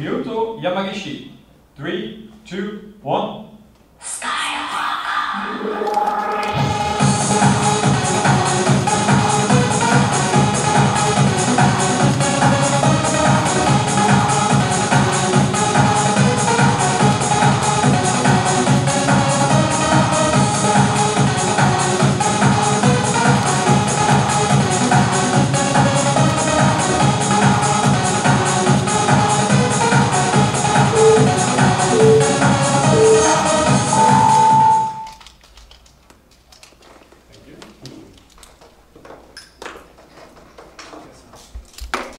Kyoto Yamagishi. Three, two, one.